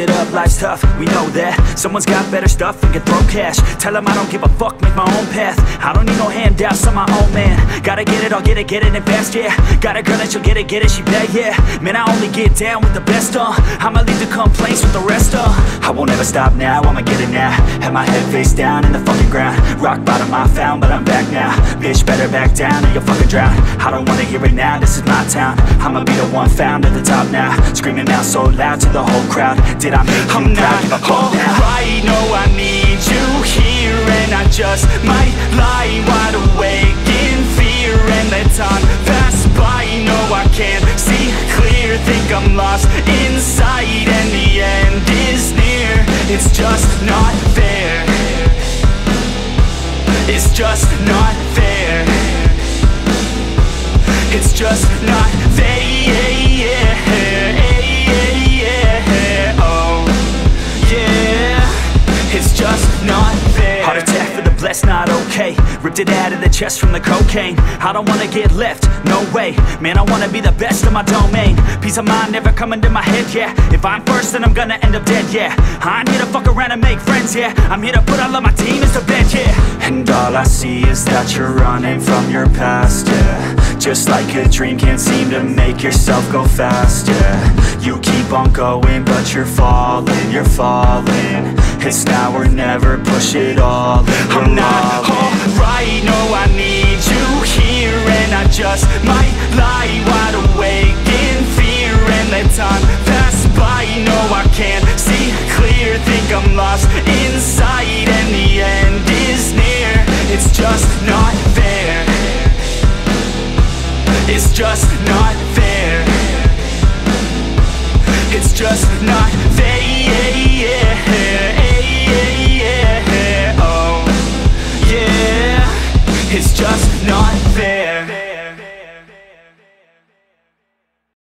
It up, life's tough, we know that. Someone's got better stuff and can throw cash. Tell them I don't give a fuck, make my own path. I don't need no handouts, I'm my own man. Gotta get it, I'll get it, get it and fast, yeah. Got a girl and she'll get it, get it, she bad, yeah. Man, I only get down with the best, uh. I'ma leave the complaints with the rest, uh. I won't ever stop now, I'ma get it now. Have my head face down in the fucking ground Rock bottom I found, but I'm back now. Bitch, better back down or you'll fucking drown. I don't wanna hear it now, this is my town. I'ma be the one found at the top now. Screaming out so loud to the whole crowd. Did I make you I'm proud? Give now. alright, no I need you here And I just might lie wide awake in fear And let time pass by, no I can't see clear. Think I'm lost inside and the end is near. It's just not It's just not fair. It's just not fair blessed, not okay. Ripped it out of the chest from the cocaine. I don't wanna get left, no way. Man, I wanna be the best in my domain. Peace of mind never coming to my head, yeah. If I'm first, then I'm gonna end up dead, yeah. I'm here to fuck around and make friends, yeah. I'm here to put all of my demons to bed, yeah. And all I see is that you're running from your past, yeah. Just like a dream, can't seem to make yourself go fast, yeah. You keep on going, but you're falling, you're falling it's now or never, push it all I'm not alright, no I need you here And I just might lie wide awake in fear And let time pass by, no I can't see clear Think I'm lost inside and the end is near. It's just not fair. It's just not fair.